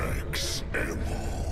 Max Ammo.